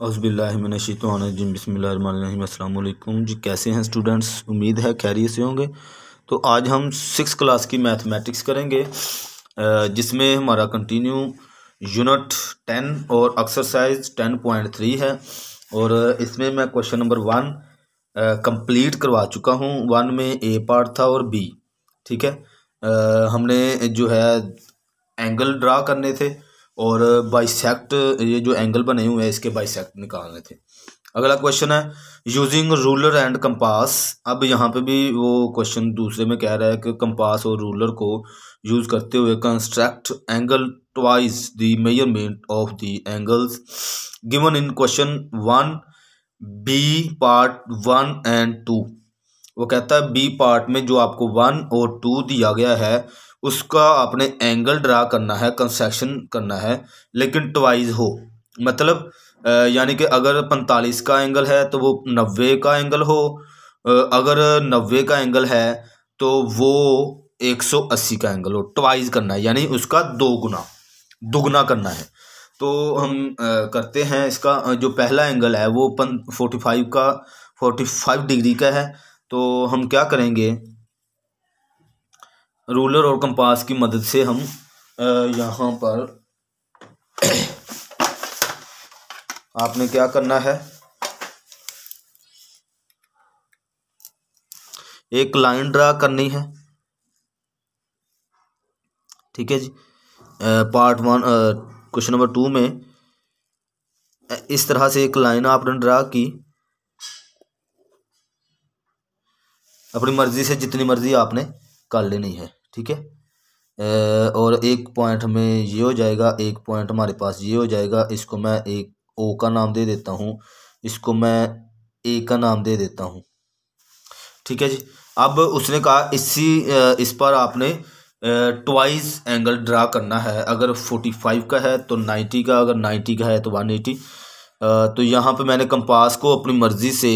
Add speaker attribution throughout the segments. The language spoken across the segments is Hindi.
Speaker 1: अज़बिल्लिमिनशीतवानजीम बसमीम जी कैसे हैं स्टूडेंट्स? उम्मीद है खैरियत से होंगे। तो आज हम सिक्स क्लास की मैथमेटिक्स करेंगे जिसमें हमारा कंटिन्यू यूनिट टेन और एक्सरसाइज टेन पॉइंट थ्री है। और इसमें मैं क्वेश्चन नंबर वन कंप्लीट करवा चुका हूँ। वन में ए पार्ट था और बी ठीक है? आ, हमने जो है एंगल ड्रा करने थे। और बाइसेक्ट ये जो एंगल बने हुए हैं, इसके बाइसेक्ट निकालने थे। अगला क्वेश्चन है यूजिंग रूलर एंड कंपास अब यहाँ पे भी वो क्वेश्चन दूसरे में कह रहा है कि कंपास और रूलर को यूज़ करते हुए construct angle twice the measurement of the angles given in question one B part one and two वो कहता है बी पार्ट में जो आपको वन और टू दिया गया है उसका आपने एंगल ड्रा करना है कंसेक्शन करना है, लेकिन ट्वाइज हो। मतलब यानी कि अगर पैंतालीस का एंगल है तो वो नब्बे का एंगल हो। अगर नब्बे का एंगल है तो वो एक सौ अस्सी का एंगल हो। ट्वाइज करना है, यानी उसका दो गुना, दुगना करना है। तो हम करते हैं इसका जो पहला एंगल है, वो पन फोर्टी फाइव का फोर्टी फाइव डिग्री का है। तो हम क्या करेंगे? रूलर और कंपास की मदद से हम यहाँ पर आपने क्या करना है? एक लाइन ड्रा करनी है। ठीक है जी। Part one question number two में इस तरह से एक लाइन आपने ड्रा की। अपनी मर्ज़ी से जितनी मर्ज़ी आपने कर लेनी है, ठीक है? और एक पॉइंट हमें ये हो जाएगा, एक पॉइंट हमारे पास ये हो जाएगा, इसको मैं एक ओ का नाम दे देता हूँ, इसको मैं ए का नाम दे देता हूँ, ठीक है जी? अब उसने कहा, इसी इस पर आपने ट्वाइस एंगल ड्रा करना है, अगर फोर्टी फाइव का है तो नाइन्टी का, अगर नाइन्टी का है तो वन एटी तो यहाँ पे मैंने कंपास को अपनी मर्ज़ी से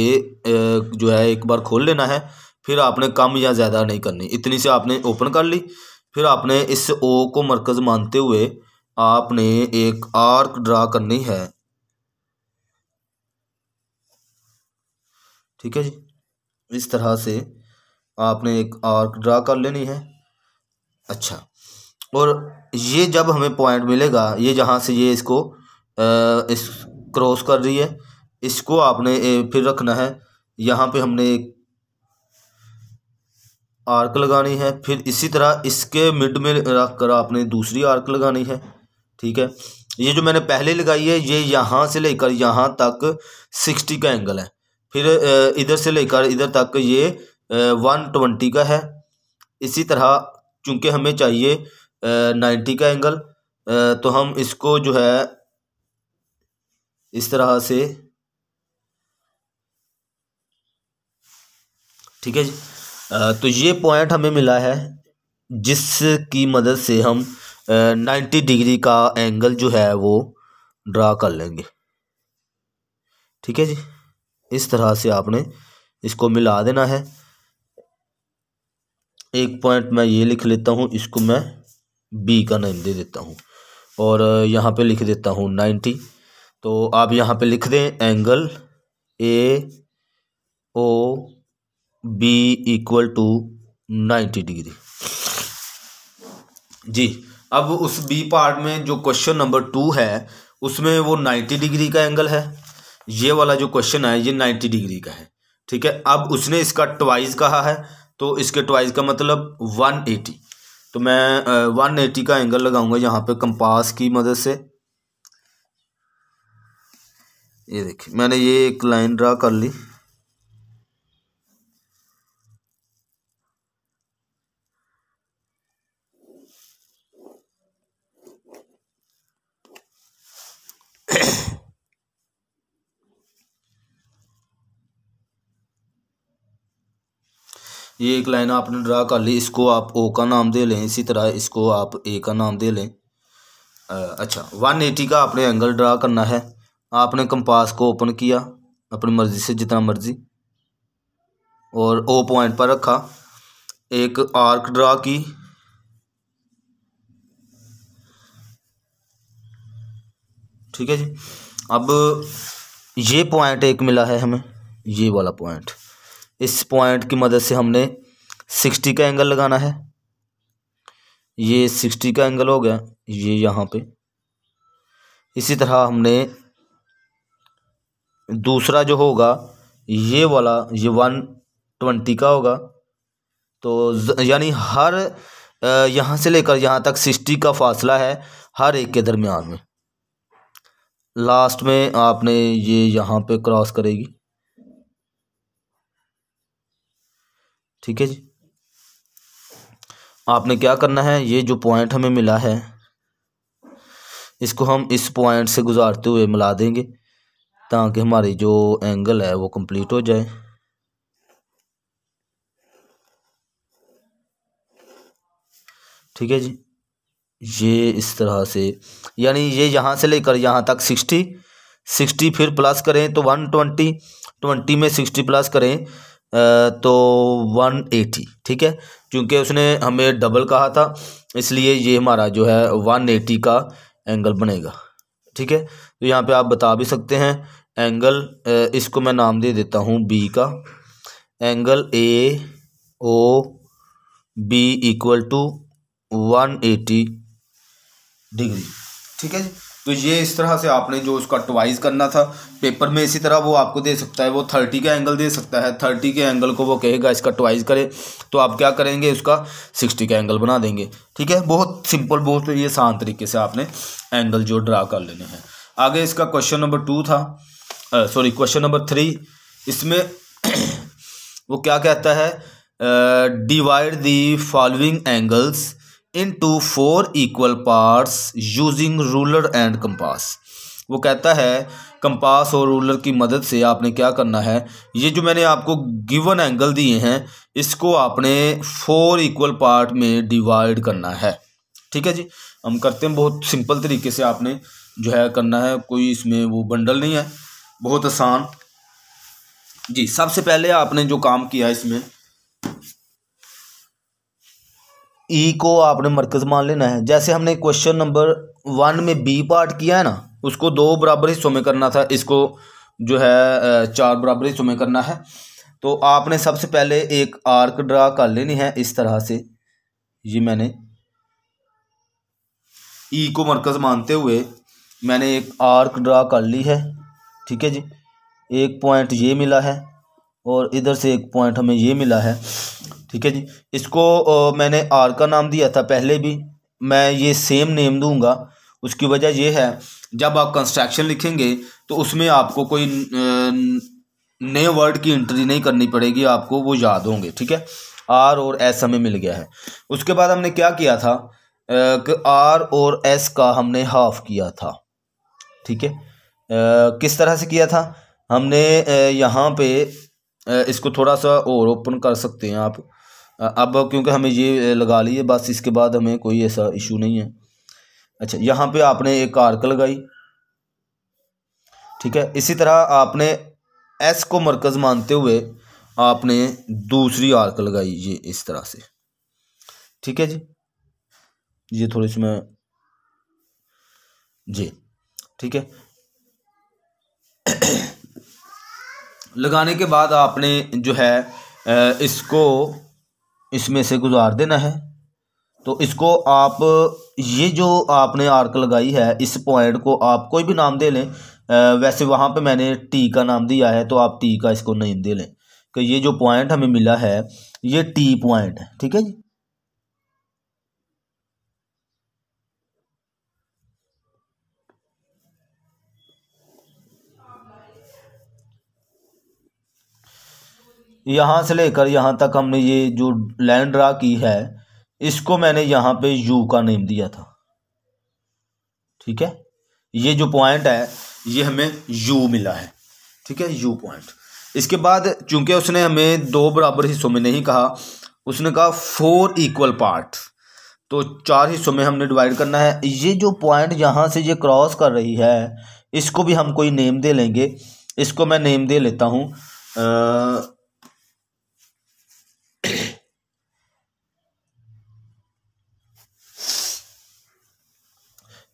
Speaker 1: जो है, एक बार खोल लेना है फिर आपने कम या ज़्यादा नहीं करनी। इतनी से आपने ओपन कर ली। फिर आपने इस ओ को मरकज़ मानते हुए आपने एक आर्क ड्रा करनी है। ठीक है जी? इस तरह से आपने एक आर्क ड्रा कर लेनी है। अच्छा। और ये जब हमें पॉइंट मिलेगा ये जहाँ से ये इसको आ, इस क्रॉस कर रही है इसको आपने फिर रखना है। यहाँ पे हमने एक आर्क लगानी है, फिर इसी तरह इसके मिड में रख कर आपने दूसरी आर्क लगानी है, ठीक है? ये जो मैंने पहले लगाई है, ये यहाँ से लेकर यहाँ तक सिक्सटी का एंगल है। फिर इधर से लेकर इधर तक ये वन ट्वेंटी का है। इसी तरह चूँकि हमें चाहिए नाइन्टी का एंगल तो हम इसको जो है, इस तरह से, ठीक है जी? तो ये पॉइंट हमें मिला है, जिसकी मदद से हम नाइन्टी डिग्री का एंगल जो है वो ड्रा कर लेंगे। ठीक है जी? इस तरह से आपने इसको मिला देना है। एक पॉइंट मैं ये लिख लेता हूँ, इसको मैं बी का नाम दे देता हूँ। और यहाँ पे लिख देता हूँ नाइन्टी तो आप यहाँ पे लिख दें angle A O B equal to ninety degree जी, अब उस बी पार्ट में जो क्वेश्चन नंबर टू है, उसमें वो नाइन्टी डिग्री का एंगल है। ये वाला जो क्वेश्चन है, ये नाइन्टी डिग्री का है। ठीक है? अब उसने इसका ट्वाइस कहा है तो इसके ट्वाइस का मतलब वन एटी तो मैं वन एटी का एंगल लगाऊँगा यहाँ पे कंपास की मदद से। ये देखिए, मैंने ये एक लाइन ड्रा कर ली। ये एक लाइन आपने ड्रा कर ली, इसको आप ओ का नाम दे लें, इसी तरह इसको आप ए का नाम दे लें। अच्छा वन एटी का आपने एंगल ड्रा करना है। आपने कंपास को ओपन किया, अपनी मर्ज़ी से, जितना मर्ज़ी। और ओ पॉइंट पर रखा, एक आर्क ड्रा की। ठीक है जी? अब ये पॉइंट एक मिला है हमें, ये वाला पॉइंट इस पॉइंट की मदद से हमने सिक्सटी का एंगल लगाना है। ये सिक्सटी का एंगल हो गया, ये यहाँ पे। इसी तरह हमने दूसरा जो होगा, ये वाला, ये वन ट्वेंटी का होगा। तो यानी हर यहाँ से लेकर यहाँ तक सिक्सटी का फासला है हर एक के दरमियान में। लास्ट में आपने ये यहाँ पे क्रॉस करेगी। ठीक है जी। आपने क्या करना है? ये जो पॉइंट हमें मिला है, इसको हम इस पॉइंट से गुजारते हुए मिला देंगे, ताकि हमारी जो एंगल है वो कंप्लीट हो जाए। ठीक है जी। ये इस तरह से, यानी ये यहाँ से लेकर यहाँ तक सिक्सटी सिक्सटी फिर प्लस करें तो वन ट्वेंटी ट्वेंटी में सिक्सटी प्लस करें तो वन एटी, ठीक है? क्योंकि उसने हमें डबल कहा था, इसलिए ये हमारा जो है वन एटी का एंगल बनेगा, ठीक है? तो यहाँ पे आप बता भी सकते हैं, एंगल इसको मैं नाम दे देता हूँ बी का, angle A O B equal to one eighty degree, ठीक है जी? तो ये इस तरह से आपने जो उसका ट्वाइस करना था पेपर में इसी तरह वो आपको दे सकता है, वो थर्टी का एंगल दे सकता है थर्टी के एंगल को वो कहेगा, इसका ट्वाइस करे तो आप क्या करेंगे, उसका सिक्सटी का एंगल बना देंगे, ठीक है? बहुत सिंपल बहुत ये आसान तरीके से आपने एंगल जो ड्रा कर लेने हैं। आगे इसका क्वेश्चन नंबर टू था सॉरी क्वेश्चन नंबर थ्री इसमें वो क्या कहता है divide the following angles to four equal parts using ruler and compass वो कहता है, कंपास और रूलर की मदद से आपने क्या करना है? ये जो मैंने आपको गिवन एंगल दिए हैं, इसको आपने फोर इक्वल पार्ट में डिवाइड करना है। ठीक है जी? हम करते हैं बहुत सिंपल तरीके से आपने जो है करना है। कोई इसमें वो बंडल नहीं है। बहुत आसान। जी, सबसे पहले आपने जो काम किया इसमें ई को आपने मरकज़ मान लेना है। जैसे हमने क्वेश्चन नंबर वन में बी पार्ट किया है ना, उसको दो बराबर हिस्सों में करना था, इसको जो है चार बराबर हिस्सों में करना है। तो आपने सबसे पहले एक आर्क ड्रा कर लेनी है इस तरह से। ये मैंने ई को मरकज़ मानते हुए मैंने एक आर्क ड्रा कर ली है। ठीक है जी? एक पॉइंट ये मिला है। और इधर से एक पॉइंट हमें ये मिला है। ठीक है जी? इसको मैंने आर का नाम दिया था पहले भी। मैं ये सेम नेम दूँगा। उसकी वजह ये है, जब आप कंस्ट्रक्शन लिखेंगे तो उसमें आपको कोई नए वर्ड की एंट्री नहीं करनी पड़ेगी, आपको वो याद होंगे। ठीक है? आर और एस हमें मिल गया है। उसके बाद हमने क्या किया था? कि आर और एस का हमने हाफ़ किया था। ठीक है? किस तरह से किया था? हमने यहाँ पे इसको थोड़ा सा और ओपन कर सकते हैं आप। अब क्योंकि हमें ये लगा ली है, बस इसके बाद हमें कोई ऐसा इशू नहीं है। अच्छा यहाँ पे आपने एक आर्क लगाई। ठीक है, इसी तरह आपने एस को मरकज़ मानते हुए आपने दूसरी आर्क लगाई ये इस तरह से। ठीक है जी? ये थोड़ी सी मैं, जी, ठीक है। लगाने के बाद आपने जो है इसको इसमें से गुजार देना है। तो इसको आप, ये जो आपने आर्क लगाई है, इस पॉइंट को आप कोई भी नाम दे लें। वैसे वहाँ पे मैंने टी का नाम दिया है तो आप टी का इसको नहीं दे लें। कि ये जो पॉइंट हमें मिला है, ये टी पॉइंट है, ठीक है जी? यहाँ से लेकर यहाँ तक हमने ये जो लाइन ड्रा की है, इसको मैंने यहाँ पे यू का नेम दिया था। ठीक है? ये जो पॉइंट है, ये हमें यू मिला है। ठीक है? यू पॉइंट इसके बाद चूँकि उसने हमें दो बराबर हिस्सों में नहीं कहा, उसने कहा फोर इक्वल पार्ट तो चार हिस्सों में हमने डिवाइड करना है। ये जो पॉइंट यहाँ से ये क्रॉस कर रही है, इसको भी हम कोई नेम दे लेंगे। इसको मैं नेम दे लेता हूँ।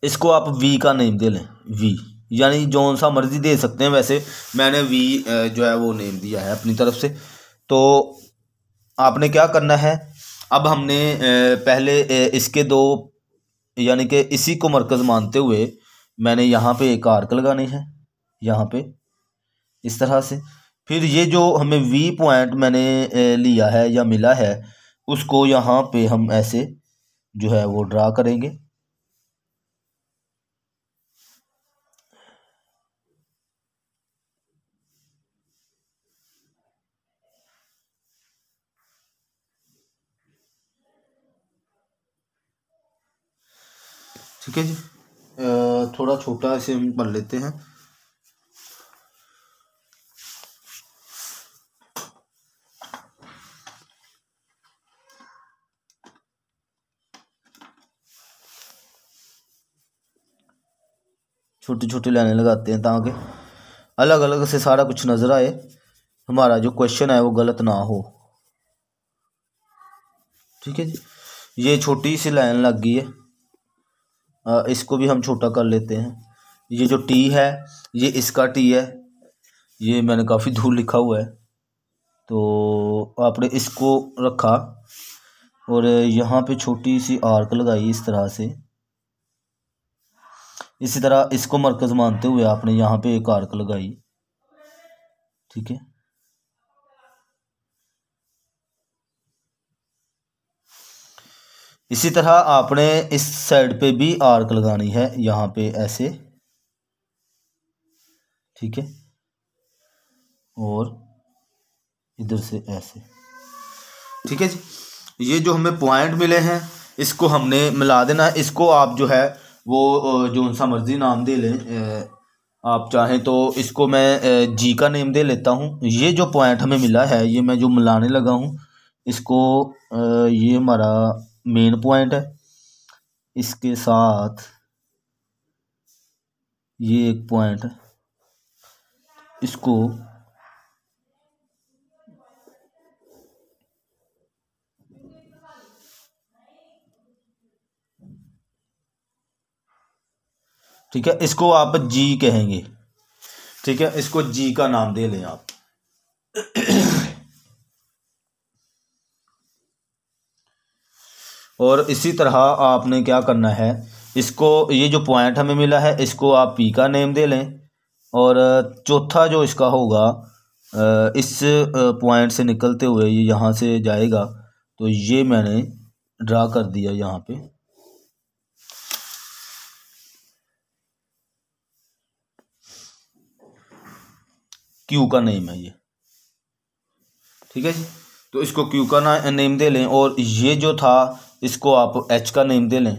Speaker 1: इसको आप वी का नेम दे लें वी यानी जौन सा मर्ज़ी दे सकते हैं वैसे। मैंने वी जो है वो नेम दिया है अपनी तरफ़ से। तो आपने क्या करना है? अब हमने पहले इसके दो, यानी कि इसी को मरकज़ मानते हुए मैंने यहाँ पे एक आर्क लगानी है, यहाँ पे, इस तरह से। फिर ये जो हमें वी पॉइंट मैंने लिया है या मिला है, उसको यहाँ पे हम ऐसे जो है वो ड्रा करेंगे। ठीक है जी? थोड़ा छोटा इसे हम कर लेते हैं। छोटी छोटी लाइनें लगाते हैं ताकि अलग अलग से सारा कुछ नज़र आए। हमारा जो क्वेश्चन है वो गलत ना हो। ठीक है जी? ये छोटी सी लाइन लग गई है। इसको भी हम छोटा कर लेते हैं। ये जो टी है, ये इसका टी है। ये मैंने काफ़ी दूर लिखा हुआ है। तो आपने इसको रखा और यहाँ पे छोटी सी आर्क लगाई इस तरह से। इसी तरह इसको मरकज़ मानते हुए आपने यहाँ पे एक आर्क लगाई। ठीक है? इसी तरह आपने इस साइड पे भी आर्क लगानी है, यहाँ पे ऐसे। ठीक है? और इधर से ऐसे। ठीक है जी? ये जो हमें पॉइंट मिले हैं, इसको हमने मिला देना इसको आप जो है, वो जो सा मर्ज़ी नाम दे लें आप चाहें तो इसको मैं जी का नेम दे लेता हूँ। ये जो पॉइंट हमें मिला है, ये मैं जो मिलाने लगा हूँ, इसको ये हमारा मेन पॉइंट है। इसके साथ ये एक पॉइंट इसको ठीक है, इसको आप जी कहेंगे। ठीक है, इसको जी का नाम दे लें आप। और इसी तरह आपने क्या करना है, इसको, ये जो पॉइंट हमें मिला है, इसको आप पी का नेम दे लें। और, चौथा जो इसका होगा इस पॉइंट से निकलते हुए ये यहाँ से जाएगा। तो ये मैंने ड्रा कर दिया यहाँ पे। क्यू का नेम है ये। ठीक है जी? तो इसको क्यू का ना नेम दे लें। और ये जो था इसको आप एच का नेम दे लें,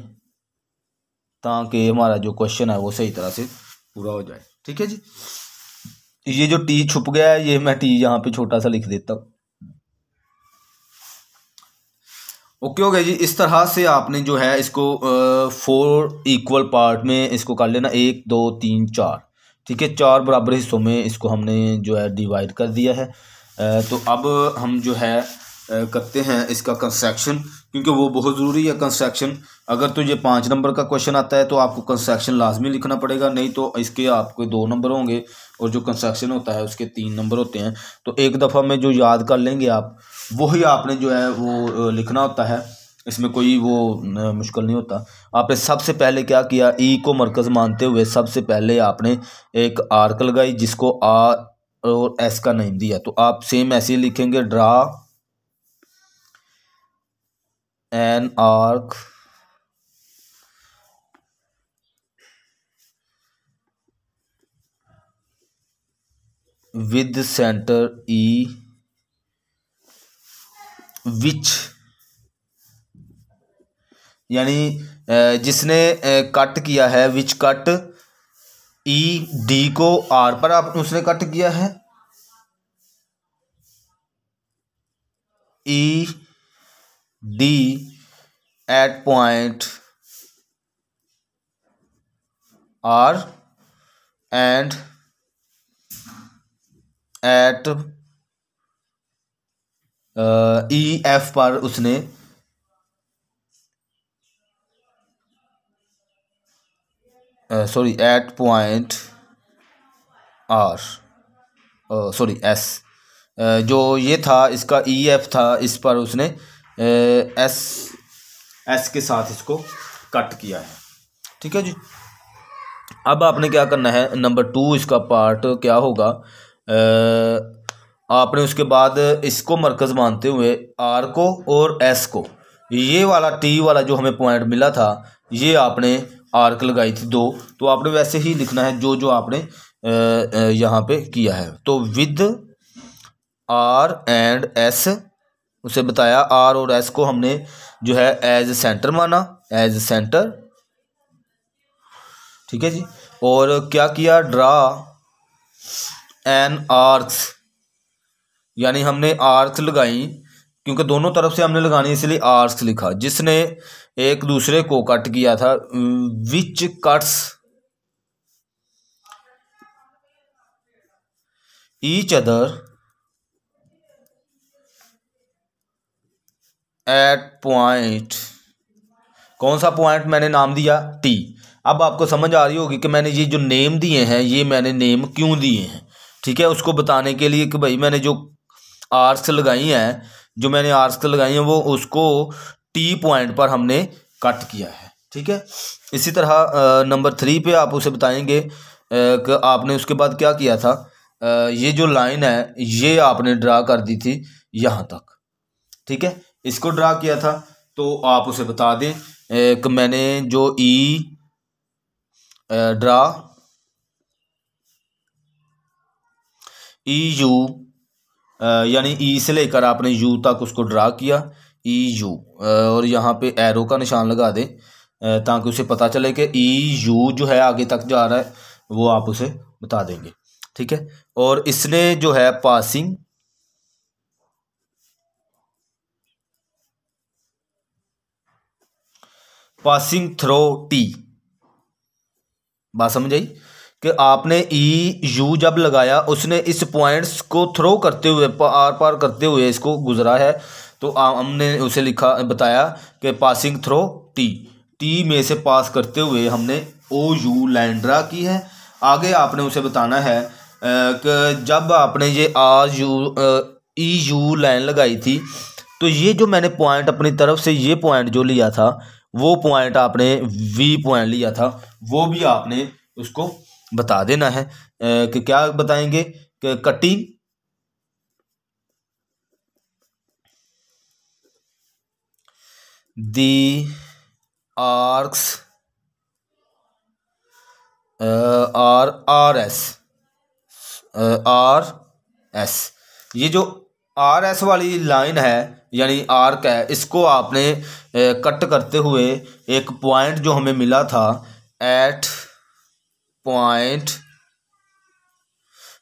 Speaker 1: ताकि हमारा जो क्वेश्चन है वो सही तरह से पूरा हो जाए। ठीक है जी? ये जो टी छुप गया है, ये मैं टी यहाँ पे छोटा सा लिख देता हूँ। ओके हो गया जी। इस तरह से आपने जो है इसको फोर इक्वल पार्ट में इसको कर लेना। एक, दो, तीन, चार। ठीक है? चार बराबर हिस्सों में इसको हमने जो है डिवाइड कर दिया है। तो अब हम जो है करते हैं इसका कंस्ट्रक्शन क्योंकि वो बहुत ज़रूरी है कंस्ट्रक्शन अगर तो ये पाँच नंबर का क्वेश्चन आता है तो आपको कंस्ट्रक्शन लाजमी लिखना पड़ेगा। नहीं तो इसके आपको दो नंबर होंगे, और जो कंस्ट्रक्शन होता है, उसके तीन नंबर होते हैं। तो एक दफ़ा में जो याद कर लेंगे आप, वही आपने जो है, वो लिखना होता है। इसमें कोई वो मुश्किल नहीं होता। आपने सबसे पहले क्या किया ई को मरकज़ मानते हुए सबसे पहले आपने एक आर्क लगाई, जिसको आर और एस का नेम दिया। तो आप सेम ऐसे ही लिखेंगे draw an arc with centre E which यानी जिसने कट किया है विच कट ई डी को आर पर आप, उसने कट किया है। E D at point R and at E F पर उसने sorry at point R sorry S जो ये था, इसका ई एफ़ था, इस पर उसने एस एस के साथ इसको कट किया है। ठीक है जी? अब आपने क्या करना है? नंबर टू इसका पार्ट क्या होगा? आपने उसके बाद इसको मरकज़ मानते हुए आर को और एस को। ये वाला टी वाला जो हमें पॉइंट मिला था, ये आपने आर्क लगाई थी दो। तो आपने वैसे ही लिखना है जो जो आपने यहाँ पे किया है। तो विद आर एंड एस उसे बताया, आर और एस को हमने जो है एज सेंटर माना एज सेंटर ठीक है जी? और क्या किया? ड्रा एन आर्क्स यानी हमने आर्क्स लगाई, क्योंकि दोनों तरफ़ से हमने लगानी, इसलिए आर्क्स लिखा। जिसने एक दूसरे को कट किया था which cuts each other at point कौन सा पॉइंट मैंने नाम दिया? टी अब आपको समझ आ रही होगी कि मैंने ये जो नेम दिए हैं, ये मैंने नेम क्यों दिए हैं? ठीक है, उसको बताने के लिए कि भाई मैंने जो आर्स लगाई हैं, जो मैंने आर्स लगाई हैं, वो उसको टी पॉइंट पर हमने कट किया है। ठीक है? इसी तरह नंबर थ्री पे आप उसे बताएँगे कि आपने उसके बाद क्या किया था? ये जो लाइन है, ये आपने ड्रा कर दी थी यहाँ तक। ठीक है? इसको ड्रा किया था तो आप उसे बता दें कि मैंने जो ई ड्रा ई यू यानी ई से लेकर आपने यू तक उसको ड्रा किया ई यू और यहाँ पे एरो का निशान लगा दें ताकि उसे पता चले कि ई यू जो है आगे तक जा रहा है, वो आप उसे बता देंगे, ठीक है? और इसने जो है पासिंग पासिंग थ्रो टी बात समझ आई? कि आपने ई यू जब लगाया, उसने इस पॉइंट्स को थ्रो करते हुए आर पार करते हुए इसको गुजरा है तो हमने उसे लिखा, बताया कि पासिंग थ्रो टी टी में से पास करते हुए हमने ओ यू लाइन ड्रा की है। आगे आपने उसे बताना है कि जब आपने ये R U E U line लगाई थी तो ये जो मैंने पॉइंट अपनी तरफ़ से, ये पॉइंट जो लिया था वो पॉइंट आपने वी पॉइंट लिया था, वो भी आपने उसको बता देना है। कि क्या बताएँगे? कि cutting the arcs are R S R S. ये जो आर एस वाली लाइन है यानी आर्क है, इसको आपने कट करते हुए एक पॉइंट जो हमें मिला था एट पॉइंट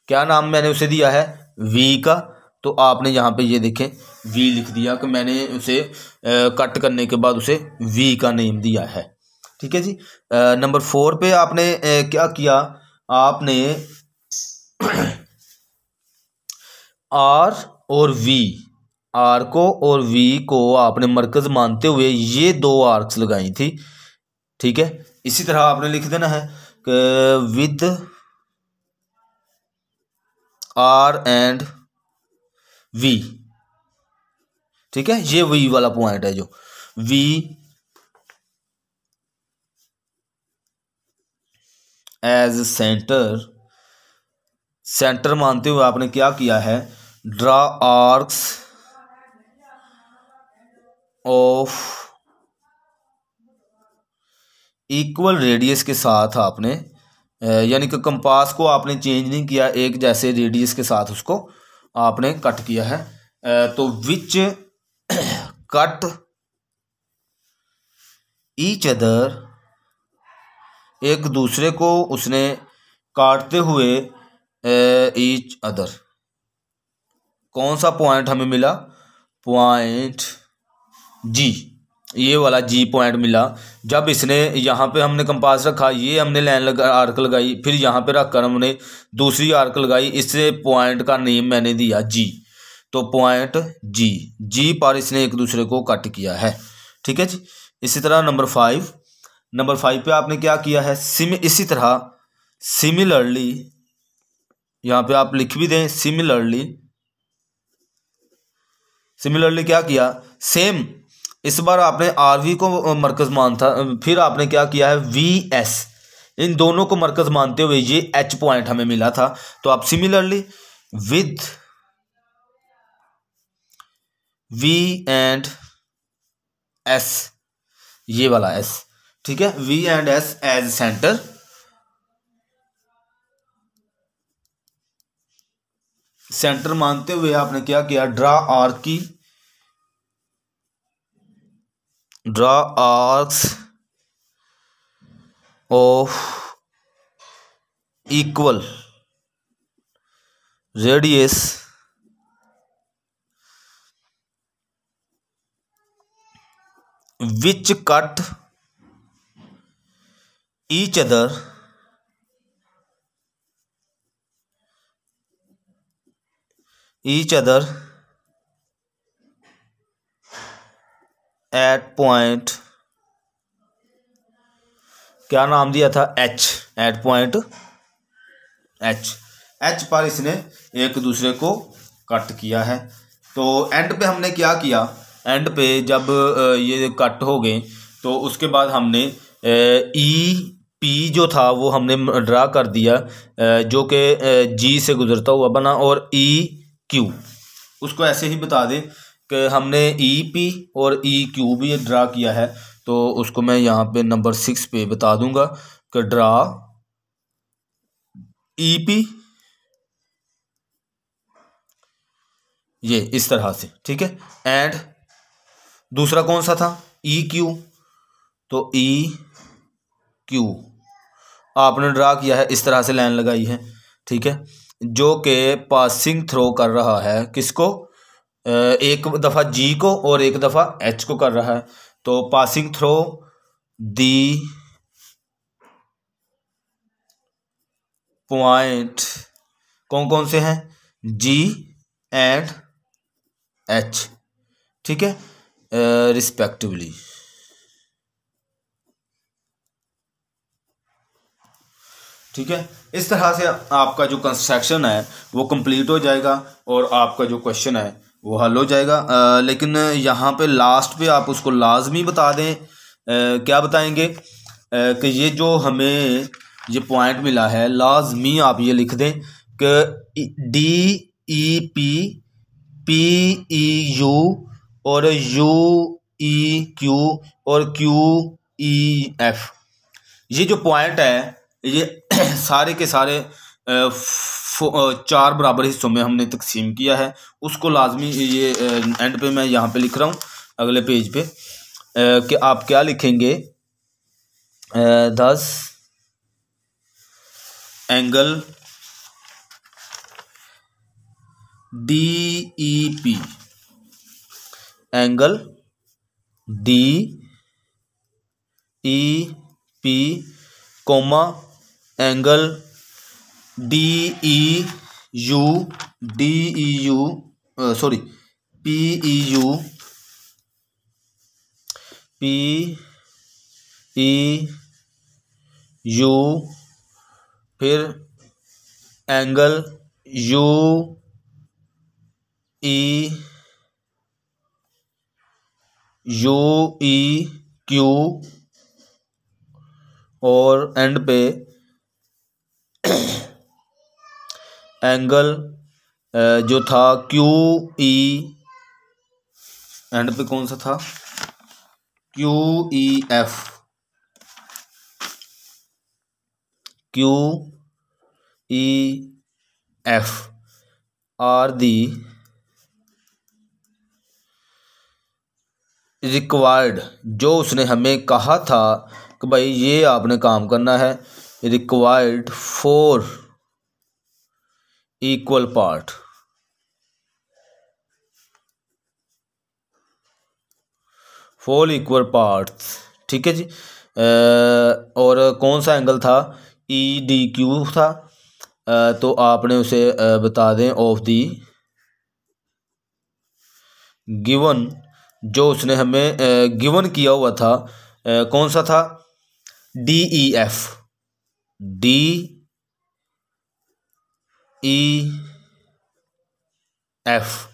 Speaker 1: क्या नाम मैंने उसे दिया है? वी का। तो आपने यहाँ पे ये देखें वी लिख दिया कि मैंने उसे कट करने के बाद उसे वी का नेम दिया है। ठीक है जी? नंबर फोर पे आपने क्या किया? आपने आर और वी आर को और वी को आपने मरकज़ मानते हुए ये दो आर्क्स लगाई थी। ठीक है? इसी तरह आपने लिख देना है विद आर एंड वी। ठीक है? ये वी वाला पॉइंट है जो। वी एज सेंटर सेंटर मानते हुए आपने क्या किया है? Draw arcs of equal radius के साथ आपने यानी कि कंपास को आपने चेंज नहीं किया, एक जैसे रेडियस के साथ उसको आपने कट किया है। तो विच कट ईच अदर एक दूसरे को उसने काटते हुए ईच अदर कौन सा पॉइंट हमें मिला? पॉइंट जी ये वाला जी पॉइंट मिला। जब इसने यहाँ पे हमने कंपास रखा, ये हमने लाइन लगा आर्क लगाई, फिर यहाँ पे रखकर हमने दूसरी आर्क लगाई। इससे पॉइंट का नेम मैंने दिया जी तो पॉइंट जी जी पर इसने एक दूसरे को कट किया है। ठीक है जी? इसी तरह नंबर फाइव नंबर फाइव पे आपने क्या किया है? सिम इसी तरह सिमिलरली यहाँ पे आप लिख भी दें सिमिलरली सिमिलरली क्या किया? सेम इस बार आपने आर वी को मरकज़ मान था फिर आपने क्या किया है? वी एस इन दोनों को मरकज़ मानते हुए ये एच पॉइंट हमें मिला था। तो आप similarly with V and S ये वाला एस ठीक है? V and S as centre centre मानते हुए आपने क्या किया? ड्रा आर की draw arcs of equal radius which cut each other each other at point क्या नाम दिया था? H at point H H पर इसने एक दूसरे को कट किया है। तो एंड पे हमने क्या किया? एंड पे जब ये कट हो गए तो उसके बाद हमने ई पी e जो था, वो हमने ड्रा कर दिया जो कि जी से गुजरता हुआ बना, और ई e क्यू उसको ऐसे ही बता दें कि हमने ई e पी और ई क्यू भी ड्रा किया है तो उसको मैं यहाँ पे नंबर सिक्स पे बता दूँगा कि ड्रा ई पी ये इस तरह से, ठीक है? एंड दूसरा कौन सा था? ई e क्यू तो ई क्यू आपने ड्रा किया है, इस तरह से लाइन लगाई है, ठीक है? जो कि पासिंग थ्रो कर रहा है, किसको? एक दफ़ा जी को और एक दफ़ा एच को कर रहा है। तो पासिंग थ्रो दी पॉइंट कौन कौन से हैं? जी एंड एच ठीक है? रिस्पेक्टिवली ठीक है? इस तरह से आपका जो कंस्ट्रक्शन है, वो कंप्लीट हो जाएगा और आपका जो क्वेश्चन है वो हल हो जाएगा। आ, लेकिन यहाँ पे लास्ट पे आप उसको लाजमी बता दें आ, क्या बताएँगे? आ, कि ये जो हमें ये पॉइंट मिला है लाजमी आप ये लिख दें कि D E P P E U और यू ई क्यू और क्यू ई एफ़ ये जो पॉइंट है ये सारे के सारे चार बराबर हिस्सों में हमने तकसीम किया है। उसको लाजमी ये एंड पे मैं यहाँ पे लिख रहा हूँ, अगले पेज पे कि आप क्या लिखेंगे? दस angle D E P angle D E P comma angle D E U D E U sorry P E U P E U फिर angle U E U E Q और एंड पे एंगल जो था क्यू ई एंड पे कौन सा था? Q E F Q E F are the required जो उसने हमें कहा था कि भाई ये आपने काम करना है required four equal part four equal parts ठीक है जी? आ, और कौन सा एंगल था? ई डी क्यू था। आ, तो आपने उसे बता दें ऑफ़ दी गिवन जो उसने हमें गिवन किया हुआ था। आ, कौन सा था? D E F D E F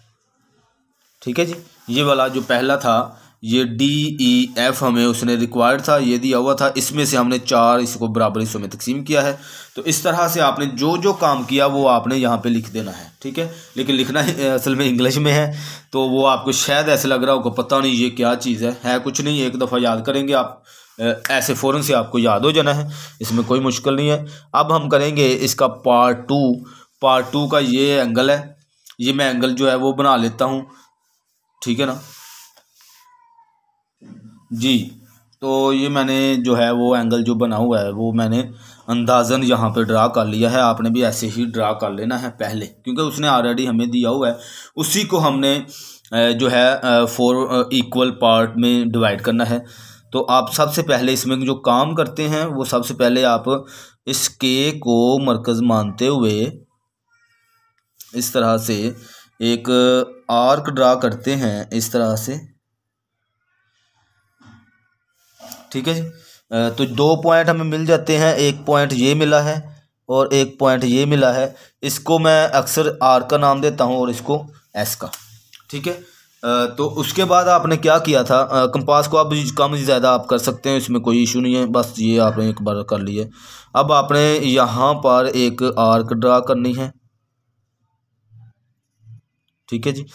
Speaker 1: ठीक है जी? ये वाला जो पहला था, ये डी ई एफ़ हमें उसने रिक्वायर्ड था, ये दिया हुआ था। इसमें से हमने चार इसको बराबर हिस्सों में तकसीम किया है। तो इस तरह से आपने जो जो काम किया, वो आपने यहाँ पे लिख देना है। ठीक है? लेकिन लिखना असल में इंग्लिश में है। तो वो आपको शायद ऐसे लग रहा होगा, पता नहीं ये क्या चीज़ है। है कुछ नहीं, एक दफ़ा याद करेंगे आप। ऐसे फ़ौरन से आपको याद हो जाना है। इसमें कोई मुश्किल नहीं है। अब हम करेंगे इसका पार्ट टू पार्ट टू का ये एंगल है। ये मैं एंगल जो है वो बना लेता हूँ। ठीक है ना? जी तो ये मैंने जो है वो एंगल जो बना हुआ है, वो मैंने अंदाज़न यहाँ पे ड्रा कर लिया है। आपने भी ऐसे ही ड्रा कर लेना है पहले, क्योंकि उसने ऑलरेडी हमें दिया हुआ है। उसी को हमने जो है फोर इक्वल पार्ट में डिवाइड करना है। तो आप सबसे पहले इसमें जो काम करते हैं, वो सबसे पहले आप इस के को मरकज़ मानते हुए इस तरह से एक आर्क ड्रा करते हैं इस तरह से। ठीक है जी? तो दो पॉइंट हमें मिल जाते हैं। एक पॉइंट ये मिला है और एक पॉइंट ये मिला है। इसको मैं अक्सर आर का नाम देता हूँ और इसको एस का। ठीक है? तो उसके बाद आपने क्या किया था? कंपास को आप कम ज़्यादा आप कर सकते हैं, इसमें कोई इशू नहीं है। बस ये आपने एक बार कर लिया। अब आपने यहाँ पर एक आर्क ड्रा करनी है। ठीक है जी।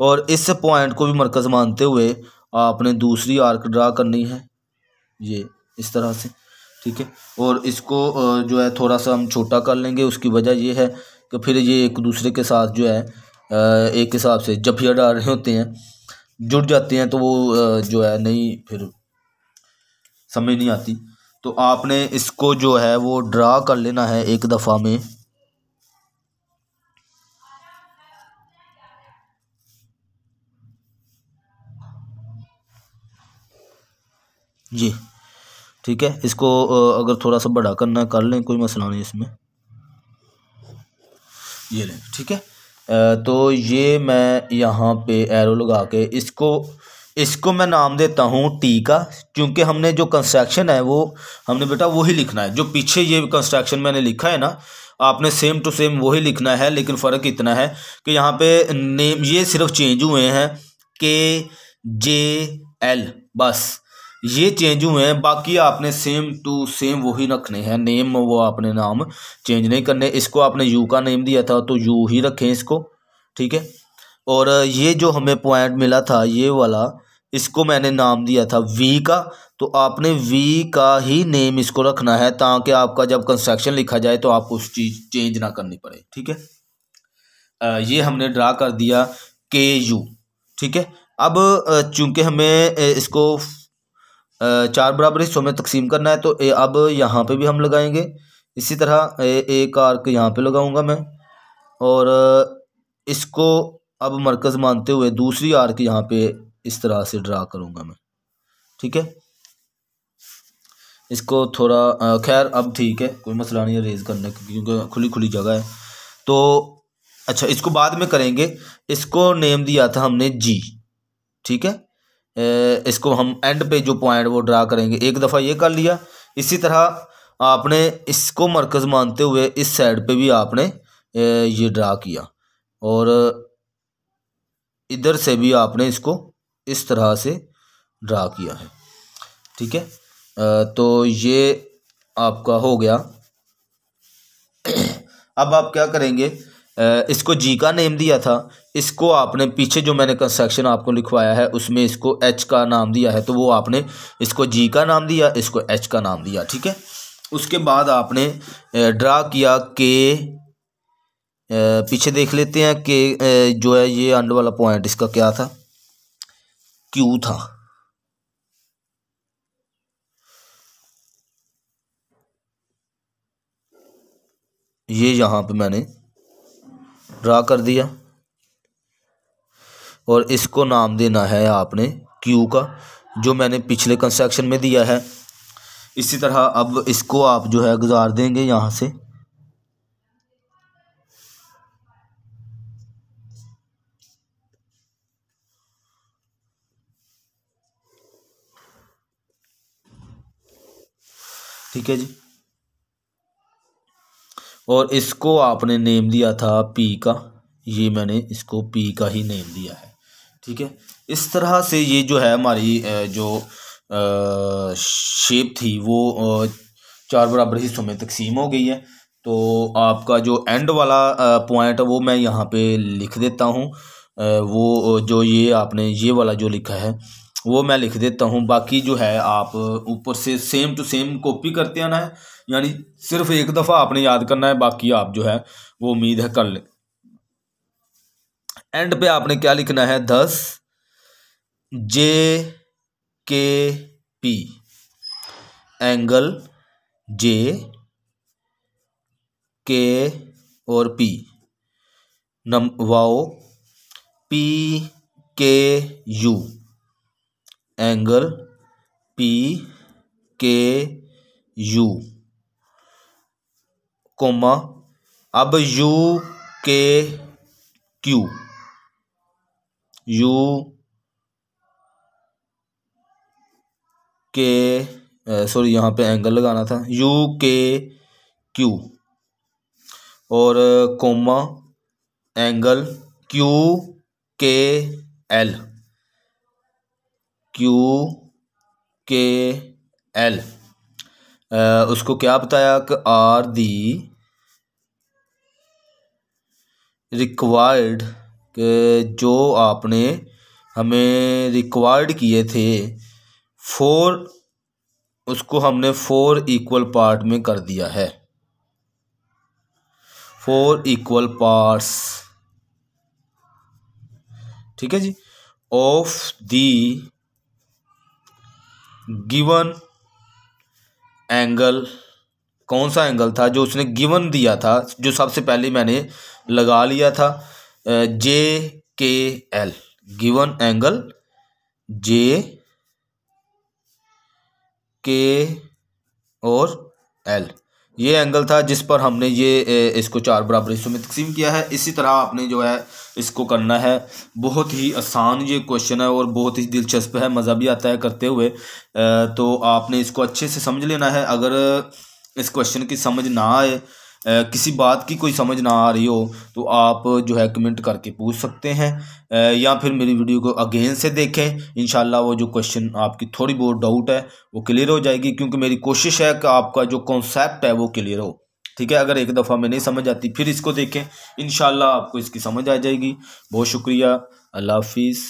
Speaker 1: और इस पॉइंट को भी मरकज़ मानते हुए आपने दूसरी आर्क ड्रा करनी है। ये इस तरह से, ठीक है। और इसको जो है थोड़ा सा हम छोटा कर लेंगे, उसकी वजह ये है कि फिर ये एक दूसरे के साथ जो है एक हिसाब से जफिया डाल रहे होते हैं, जुड़ जाते हैं तो वो जो है नहीं, फिर समझ नहीं आती। तो आपने इसको जो है वो ड्रा कर लेना है एक दफ़ा में। जी। ठीक है, इसको अगर थोड़ा सा बड़ा करना कर लें, कोई मसला नहीं इसमें। ये लें, ठीक है? तो ये मैं यहाँ पे एरो लगा के इसको इसको मैं नाम देता हूँ टी का, क्योंकि हमने जो कंस्ट्रक्शन है, वो, हमने बेटा वही लिखना है। जो पीछे ये कंस्ट्रक्शन मैंने लिखा है ना, आपने सेम टू सेम वही लिखना है, लेकिन फ़र्क इतना है कि यहाँ पे नेम ये सिर्फ़ चेंज हुए हैं के जे एल बस। ये चेंज हुए हैं। बाकी आपने सेम टू सेम वही रखने हैं। नेम वो आपने नाम चेंज नहीं करने। इसको आपने यू का नेम दिया था तो यू ही रखें इसको, ठीक है? और ये जो हमें पॉइंट मिला था, ये वाला, इसको मैंने नाम दिया था वी का। तो आपने वी का ही नेम इसको रखना है, ताकि आपका जब कंस्ट्रक्शन लिखा जाए तो आपको उस चीज़ चेंज ना करनी पड़े, ठीक है? ये हमने ड्रा कर दिया के यू ठीक है? अब चूँकि हमें इसको चार बराबर हिस्सों में तकसीम करना है तो अब यहाँ पे भी हम लगाएँगे। इसी तरह एक आर्क यहाँ पे लगाऊँगा मैं। और इसको अब मरकज़ मानते हुए दूसरी आर्क यहाँ पे इस तरह से ड्रा करूँगा मैं। ठीक है? इसको थोड़ा खैर, अब ठीक है, कोई मसला नहीं है रेज़ करने का, क्योंकि खुली खुली जगह है। तो अच्छा इसको बाद में करेंगे। इसको नेम दिया था हमने जी। ठीक है? इसको हम एंड पे जो पॉइंट वो ड्रा करेंगे। एक दफ़ा ये कर लिया। इसी तरह आपने इसको मरकज़ मानते हुए इस साइड पे भी आपने ये ड्रा किया। और इधर से भी आपने इसको इस तरह से ड्रा किया है। ठीक है? तो ये आपका हो गया। अब आप क्या करेंगे? इसको जी का नेम दिया था। इसको आपने पीछे जो मैंने कंस्ट्रक्शन आपको लिखवाया है, उसमें इसको एच का नाम दिया है तो वो आपने इसको जी का नाम दिया, इसको एच का नाम दिया, ठीक है? उसके बाद आपने ड्रा किया के पीछे देख लेते हैं कि जो है ये अंड वाला पॉइंट इसका क्या था? क्यू था। ये यहाँ पे मैंने ड्रा कर दिया। और इसको नाम देना है आपने क्यू का, जो मैंने पिछले कंस्ट्रक्शन में दिया है। इसी तरह अब इसको आप जो है गुजार देंगे यहाँ से। ठीक है जी। और इसको आपने नेम दिया था पी का। ये मैंने इसको पी का ही नेम दिया है। ठीक है? इस तरह से ये जो है हमारी जो शेप थी वो चार बराबर हिस्सों में तकसीम हो गई है। तो आपका जो एंड वाला पॉइंट वो मैं यहाँ पे लिख देता हूँ। वो जो ये आपने, ये वाला जो लिखा है, वो मैं लिख देता हूँ। बाकी जो है आप ऊपर से सेम टू सेम कॉपी करते आना है। यानी सिर्फ़ एक दफ़ा आपने याद करना है, बाकी आप जो है, वो उम्मीद है कर ले। एंड पे आपने क्या लिखना है? दस, जे, के, पी। एंगल जे, के और पी। नम wow, P, K, U. Angle P, K, U. Comma, अब U K Q. U K sorry यहाँ पे एंगल लगाना था। U K Q. और comma angle Q K L. Q K L. उसको क्या बताया? कि, आर, दी। रिक्वायर्ड कि जो आपने हमें रिक्वायर्ड किए थे, फोर, उसको हमने फोर इक्वल पार्ट में कर दिया है। Four equal parts. ठीक है जी? ऑफ़ दी गिवन एंगल कौन सा एंगल था जो उसने गिवन दिया था, जो सबसे पहले मैंने लगा लिया था? जे के L given angle J K और एल ये एंगल था जिस पर हमने ये इसको चार बराबर हिस्सों में तकसीम किया है। इसी तरह आपने जो है, इसको करना है। बहुत ही आसान ये क्वेश्चन है और बहुत ही दिलचस्प है, मज़ा भी आता है करते हुए। तो आपने इसको अच्छे से समझ लेना है। अगर इस क्वेश्चन की समझ ना आए किसी बात की कोई समझ ना आ रही हो तो आप जो है कमेंट करके पूछ सकते हैं या फिर मेरी वीडियो को अगेन से देखें। इन वो जो क्वेश्चन आपकी थोड़ी बहुत डाउट है, वो क्लियर हो जाएगी, क्योंकि मेरी कोशिश है कि आपका जो कॉन्सेप्ट है वो क्लियर हो। ठीक है? अगर एक दफ़ा में नहीं समझ आती, फिर इसको देखें। इन आपको इसकी समझ आ जाएगी। बहुत शुक्रिया। अल्लाह हाफिज़।